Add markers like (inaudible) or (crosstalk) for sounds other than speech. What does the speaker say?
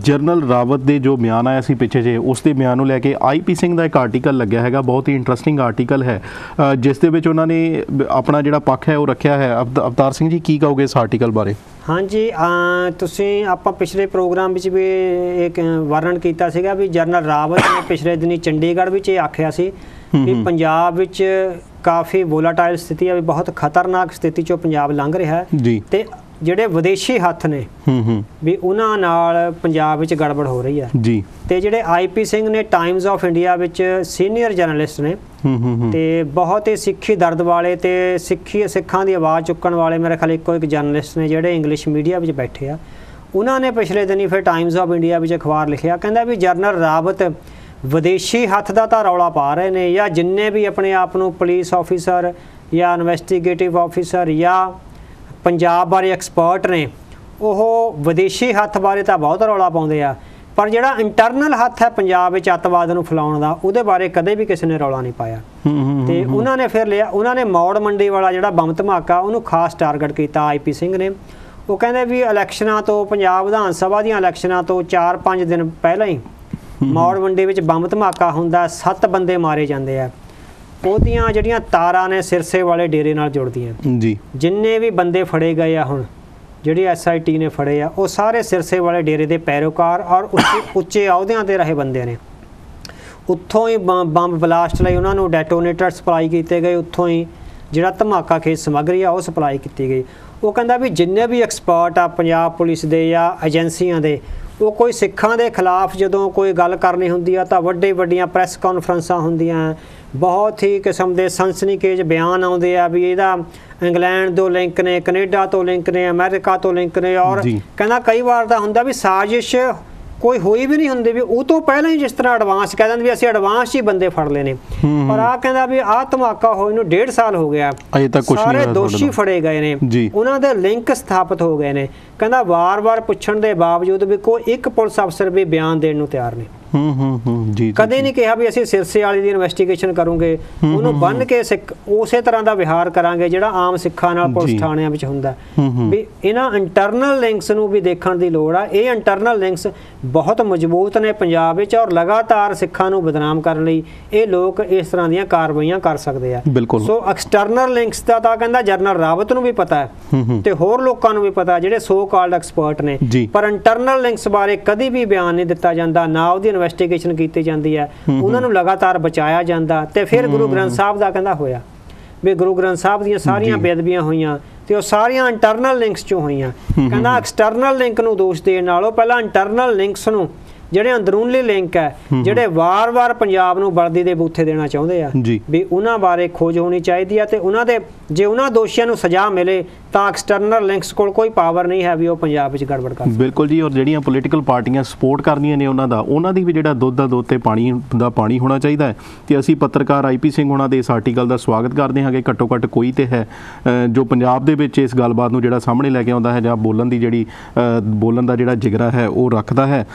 General Rawat ਦੇ ਜੋ ਬਿਆਨ ਆਇਆ ਸੀ ਪਿੱਛੇ ਜੇ ਉਸ ਦੇ ਬਿਆਨ ਨੂੰ ਲੈ ਕੇ ਆਈਪੀ ਸਿੰਘ ਦਾ ਇੱਕ ਆਰਟੀਕਲ ਲੱਗਿਆ ਹੈਗਾ ਬਹੁਤ ਹੀ ਇੰਟਰਸਟਿੰਗ ਆਰਟੀਕਲ ਹੈ। ਜਿਸ ਦੇ ਵਿੱਚ ਉਹਨਾਂ ਨੇ ਆਪਣਾ ਜਿਹੜਾ ਪੱਖ ਹੈ ਉਹ ਰੱਖਿਆ ਹੈ। ਅਵਤ- ਅਵਤਾਰ ਸਿੰਘ ਜੀ ਕੀ ਕਹੋਗੇ ਇਸ ਆਰਟੀਕਲ ਬਾਰੇ? ਹਾਂਜੀ ਤੁਸੀਂ ਆਪਾਂ ਪਿਛਲੇ ਪ੍ਰੋਗਰਾਮ ਵਿੱਚ ਵੀ ਇੱਕ ਵਰਣਨ ਕੀਤਾ ਸੀਗਾ ਵੀ ਜਨਰਲ ਰਾਵਤ ਨੇ ਪਿਛਲੇ ਦਿਨੀ ਚੰਡੀਗੜ੍ਹ ਵਿੱਚ ਇਹ ਆਖਿਆ ਸੀ ਕਿ ਪੰਜਾਬ ਵਿੱਚ ਕਾਫੀ ਵੋਲਾਟਾਈਲ ਸਥਿਤੀ ਹੈ ਵੀ ਬਹੁਤ ਖਤਰਨਾਕ ਸਥਿਤੀ ਚੋਂ ਪੰਜਾਬ ਲੰਘ ਰਿਹਾ ਹੈ। ਤੇ ਜਿਹੜੇ ਵਿਦੇਸ਼ੀ ਹੱਥ ਨੇ ਹੂੰ ਹੂੰ। ਵੀ ਉਹਨਾਂ ਨਾਲ ਪੰਜਾਬ ਵਿੱਚ ਗੜਬੜ ਹੋ ਰਹੀ ਹੈ ਜੀ। ਤੇ ਜਿਹੜੇ ਆਈਪੀ ਸਿੰਘ ਨੇ ਟਾਈਮਜ਼ ਆਫ ਇੰਡੀਆ ਵਿੱਚ ਸੀਨੀਅਰ ਜਰਨਲਿਸਟ ਨੇ ਹੂੰ ਹੂੰ ਹੂੰ। ਤੇ ਬਹੁਤ ਹੀ ਸਿੱਖੀ ਦਰਦ ਵਾਲੇ ਤੇ ਸਿੱਖੀ ਸਿੱਖਾਂ ਦੀ ਆਵਾਜ਼ ਚੁੱਕਣ ਵਾਲੇ ਮੇਰੇ ਖਿਆਲ ਇੱਕੋ ਇੱਕ ਜਰਨਲਿਸਟ ਨੇ ਜਿਹੜੇ ਇੰਗਲਿਸ਼ ਮੀਡੀਆ ਵਿੱਚ ਬੈਠੇ ਆ। ਉਹਨਾਂ ਨੇ ਪਿਛਲੇ ਦਿਨੀ ਫਿਰ ਟਾਈਮਜ਼ ਆਫ ਇੰਡੀਆ ਵਿੱਚ ਅਖਬਾਰ ਲਿਖਿਆ ਕਹਿੰਦਾ ਵੀ ਜਨਰਲ ਰਾਵਤ ਵਿਦੇਸ਼ੀ ਹੱਥ ਦਾ ਤਾਂ ਰੌਲਾ ਪਾ ਰਹੇ ਨੇ ਜਾਂ ਜਿੰਨੇ ਵੀ ਆਪਣੇ ਆਪ ਨੂੰ ਪੁਲਿਸ ਆਫੀਸਰ ਜਾਂ ਇਨਵੈਸਟੀਗੇਟਿਵ ਆਫੀਸਰ ਜਾਂ ਪੰਜਾਬ ਬਾਰੇ ਐਕਸਪਰਟ ਨੇ ਉਹ ਵਿਦੇਸ਼ੀ ਹੱਥ ਬਾਰੇ ਤਾਂ ਬਹੁਤ ਰੌਲਾ ਪਾਉਂਦੇ ਆ ਪਰ ਜਿਹੜਾ ਇੰਟਰਨਲ ਹੱਥ ਹੈ ਪੰਜਾਬ ਵਿੱਚ ਅੱਤਵਾਦ ਨੂੰ ਫੈਲਾਉਣ ਦਾ ਉਹਦੇ ਬਾਰੇ ਕਦੇ ਵੀ ਕਿਸੇ ਨੇ ਰੌਲਾ ਨਹੀਂ ਪਾਇਆ। ਤੇ ਉਹਨਾਂ ਨੇ ਫਿਰ ਲਿਆ ਉਹਨਾਂ ਨੇ ਮੌੜ ਮੰਡੀ ਵਾਲਾ ਜਿਹੜਾ ਬੰਬ ਧਮਾਕਾ ਉਹਨੂੰ ਖਾਸ ਟਾਰਗੇਟ ਕੀਤਾ ਆਈਪੀ ਸਿੰਘ ਨੇ। ਉਹ ਕਹਿੰਦੇ ਵੀ ਇਲੈਕਸ਼ਨਾਂ ਤੋਂ ਪੰਜਾਬ ਵਿਧਾਨ ਸਭਾ ਦੀਆਂ ਇਲੈਕਸ਼ਨਾਂ ਤੋਂ 4-5 ਦਿਨ ਪਹਿਲਾਂ ਹੀ। ਮੌੜ ਮੰਡੀ ਵਿੱਚ ਬੰਬ ਧਮਾਕਾ ਹੁੰਦਾ ਸੱਤ ਬੰਦੇ ਮਾਰੇ ਜਾਂਦੇ ਆ। ਉਹਦੀਆਂ ਜਿਹੜੀਆਂ ਤਾਰਾਂ ਨੇ ਸਿਰਸੇ ਵਾਲੇ ਡੇਰੇ ਨਾਲ ਜੁੜਦੀਆਂ ਜੀ। ਜਿੰਨੇ ਵੀ ਬੰਦੇ ਫੜੇ ਗਏ ਆ ਹੁਣ ਜਿਹੜੇ ਐਸਆਈਟੀ ਨੇ ਫੜੇ ਆ ਉਹ ਸਾਰੇ ਸਿਰਸੇ ਵਾਲੇ ਡੇਰੇ ਦੇ ਪੈਰੋਕਾਰ ਔਰ ਉੱਚੇ (coughs) ਉੱਚੇ ਅਹੁਦਿਆਂ ਤੇ ਰਹੇ ਬੰਦੇ ਨੇ। ਉੱਥੋਂ ਹੀ ਬੰਬ ਬਲਾਸਟ ਲਈ ਉਹਨਾਂ ਨੂੰ ਡੈਟੋਨੇਟਰ ਸਪਲਾਈ ਕੀਤੇ ਗਏ ਉੱਥੋਂ ਹੀ ਜਿਹੜਾ ਧਮਾਕਾ ਖੇਜ ਸਮੱਗਰੀ ਆ ਉਹ ਸਪਲਾਈ ਕੀਤੀ ਗਈ। ਉਹ ਕਹਿੰਦਾ ਵੀ ਜਿੰਨੇ ਵੀ ਐਕਸਪਰਟ ਆ ਪੰਜਾਬ ਪੁਲਿਸ ਦੇ ਜਾਂ ਏਜੰਸੀਆਂ ਦੇ ਉਹ ਕੋਈ ਸਿੱਖਾਂ ਦੇ ਖਿਲਾਫ ਜਦੋਂ ਕੋਈ ਗੱਲ ਕਰਨੀ ਹੁੰਦੀ ਆ ਤਾਂ ਵੱਡੇ ਵੱਡੀਆਂ ਪ੍ਰੈਸ ਕਾਨਫਰੰਸਾਂ ਹੁੰਦੀਆਂ ਬਹੁਤ ਹੀ ਕਿਸਮ ਦੇ ਸਨਸਨੀਕੇਜ ਬਿਆਨ ਆਉਂਦੇ ਆ ਵੀ ਇਹਦਾ ਇੰਗਲੈਂਡ ਤੋਂ ਲਿੰਕ ਨੇ ਕੈਨੇਡਾ ਤੋਂ ਲਿੰਕ ਨੇ ਅਮਰੀਕਾ ਤੋਂ ਲਿੰਕ ਨੇ ਔਰ। ਕਹਿੰਦਾ ਕਈ ਵਾਰ ਤਾਂ ਹੁੰਦਾ ਵੀ ਸਾਜ਼ਿਸ਼ ਕੋਈ ਹੋਈ ਵੀ ਨਹੀਂ ਹੁੰਦੀ ਵੀ ਉਹ ਤੋਂ ਪਹਿਲਾਂ ਹੀ ਜਿਸ ਤਰ੍ਹਾਂ ਐਡਵਾਂਸ ਕਹਿ ਦਿੰਦੇ ਵੀ ਅਸੀਂ ਐਡਵਾਂਸ ਹੀ ਬੰਦੇ ਫੜ ਲਏ ਨੇ ਹੂੰ। ਪਰ ਆ ਕਹਿੰਦਾ ਵੀ ਆਹ ਧਮਾਕਾ ਹੋਏ ਨੂੰ ਡੇਢ ਸਾਲ ਹੋ ਗਿਆ ਅਜੇ ਤੱਕ ਕੁਛ ਨਹੀਂ ਸਾਰੇ ਦੋਸ਼ੀ। ਫੜੇ ਗਏ ਨੇ। ਉਹਨਾਂ ਦੇ ਲਿੰਕ ਸਥਾਪਿਤ ਹੋ ਗਏ ਨੇ ਕਹਿੰਦਾ ਵਾਰ-ਵਾਰ ਪੁੱਛਣ ਦੇ ਬਾਵਜੂਦ ਵੀ ਕੋਈ ਇੱਕ ਪੁਲਿਸ ਅਫਸਰ ਵੀ ਬਿਆਨ ਦੇਣ ਨੂੰ ਤਿਆਰ ਨਹੀਂ ਹੂੰ ਹੂੰ ਹੂੰ ਜੀ ਕਦੇ। ਨਹੀਂ ਕਿਹਾ ਵੀ ਅਸੀਂ ਸਿਰਸੇ ਵਾਲੀ ਦੀ ਇਨਵੈਸਟੀਗੇਸ਼ਨ ਕਰੂਗੇ ਉਹਨੂੰ ਬੰਨ ਕੇ ਸਿੱਖ ਉਸੇ ਤਰ੍ਹਾਂ ਦਾ ਵਿਹਾਰ ਕਰਾਂਗੇ ਜਿਹੜਾ ਆਮ ਸਿੱਖਾਂ ਨਾਲ। ਪੁਲਿਸ ਥਾਣਿਆਂ ਵਿੱਚ ਹੁੰਦਾ। ਵੀ ਇਹਨਾਂ ਇੰਟਰਨਲ ਲਿੰਕਸ ਨੂੰ ਵੀ ਦੇਖਣ ਦੀ ਲੋੜ ਆ ਇਹ ਇੰਟਰਨਲ ਲਿੰਕਸ ਬਹੁਤ ਮਜ਼ਬੂਤ ਨੇ ਪੰਜਾਬ ਵਿੱਚ ਔਰ ਲਗਾਤਾਰ ਸਿੱਖਾਂ ਨੂੰ ਬਦਨਾਮ ਕਰਨ ਲਈ ਇਹ ਲੋਕ ਇਸ ਤਰ੍ਹਾਂ ਦੀਆਂ ਕਾਰਵਾਈਆਂ ਕਰ ਸਕਦੇ ਆ। ਸੋ ਐਕਸਟਰਨਲ ਲਿੰਕਸ ਦਾ ਤਾਂ ਕਹਿੰਦਾ ਜਨਰਲ ਰਾਵਤ ਨੂੰ ਵੀ ਪਤਾ ਹੈ। ਤੇ ਹੋਰ ਲੋਕਾਂ ਨੂੰ ਵੀ ਪਤਾ ਜਿਹੜੇ ਸੋ ਕਾਲਡ ਐਕਸਪਰਟ ਨੇ। ਪਰ ਇੰਟਰਨਲ ਲਿੰਕਸ ਬਾਰੇ ਕਦੀ ਵੀ ਬਿਆਨ ਨਹੀਂ ਦਿੱਤਾ ਜਾਂਦਾ ਨਾ ਉਹਦੀ ਇਨਵੈਸਟੀਗੇਸ਼ਨ ਕੀਤੀ ਜਾਂਦੀ ਹੈ। ਉਹਨਾਂ ਨੂੰ ਲਗਾਤਾਰ ਬਚਾਇਆ ਜਾਂਦਾ ਤੇ ਫਿਰ ਗੁਰੂ ਗ੍ਰੰਥ ਸਾਹਿਬ ਦਾ ਕਹਿੰਦਾ ਹੋਇਆ ਵੀ ਗੁਰੂ ਗ੍ਰੰਥ ਸਾਹਿਬ ਦੀਆਂ ਸਾਰੀਆਂ ਜੀ। ਬੇਦਬੀਆਂ ਹੋਈਆਂ ਤੇ ਉਹ ਸਾਰੀਆਂ ਇੰਟਰਨਲ ਲਿੰਕਸ ਚੋਂ ਹੋਈਆਂ। ਕਹਿੰਦਾ ਐਕਸਟਰਨਲ ਲਿੰਕ ਨੂੰ ਦੋਸ਼ ਦੇਣ ਨਾਲੋਂ ਪਹਿਲਾਂ ਇੰਟਰਨਲ ਲਿੰਕਸ ਨੂੰ ਜਿਹੜੇ ਅੰਦਰੂਨਲੇ ਲਿੰਕ ਹੈ ਜਿਹੜੇ ਵਾਰ-ਵਾਰ ਪੰਜਾਬ ਨੂੰ ਵਰਦੀ ਦੇ ਬੂਥੇ ਦੇਣਾ ਚਾਹੁੰਦੇ ਆ। ਵੀ ਉਹਨਾਂ ਬਾਰੇ ਖੋਜ ਹੋਣੀ ਚਾਹੀਦੀ ਆ ਤੇ ਉਹਨਾਂ ਦੇ ਜੇ ਉਹਨਾਂ ਦੋਸ਼ੀਆਂ ਨੂੰ ਸਜ਼ਾ ਮਿਲੇ ਤਾਂ ਐਕਸਟਰਨਲ ਲਿੰਕਸ ਕੋਲ ਕੋਈ ਪਾਵਰ ਨਹੀਂ ਹੈ ਵੀ ਉਹ ਪੰਜਾਬ ਵਿੱਚ ਗੜਬੜ ਕਰ ਬਿਲਕੁਲ ਜੀ ਔਰ ਜਿਹੜੀਆਂ ਪੋਲੀਟੀਕਲ ਪਾਰਟੀਆਂ ਸਪੋਰਟ ਕਰਦੀਆਂ ਨੇ ਉਹਨਾਂ ਦਾ ਉਹਨਾਂ ਦੀ ਵੀ ਜਿਹੜਾ ਦੁੱਧ ਦਾ ਦੁੱਧ ਤੇ ਪਾਣੀ ਦਾ ਪਾਣੀ ਹੋਣਾ ਚਾਹੀਦਾ ਹੈ। ਤੇ ਅਸੀਂ ਪੱਤਰਕਾਰ ਆਈਪੀ ਸਿੰਘ ਉਹਨਾਂ ਦੇ ਇਸ ਆਰਟੀਕਲ ਦਾ ਸਵਾਗਤ ਕਰਦੇ ਹਾਂਗੇ। ਘੱਟੋ ਘੱਟ ਕੋਈ ਤੇ ਹੈ ਜੋ ਪੰਜਾਬ ਦੇ ਵਿੱਚ ਇਸ ਗੱਲਬਾਤ ਨੂੰ ਜਿਹੜਾ ਸਾਹਮਣੇ ਲੈ ਕੇ ਆਉਂਦਾ ਹੈ ਜਾਂ ਬੋਲਣ ਦੀ ਜਿਹੜੀ ਬੋਲਣ ਦਾ ਜਿਹੜਾ ਜਿਗਰਾ ਹੈ ਉਹ ਰੱਖਦਾ ਹੈ।